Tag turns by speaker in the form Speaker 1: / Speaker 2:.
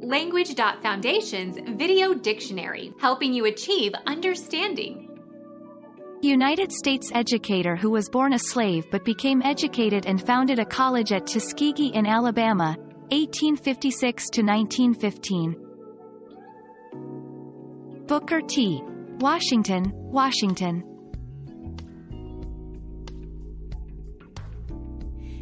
Speaker 1: Language.Foundation's Video Dictionary, helping you achieve understanding.
Speaker 2: United States educator who was born a slave but became educated and founded a college at Tuskegee in Alabama, 1856 to 1915. Booker T. Washington, Washington.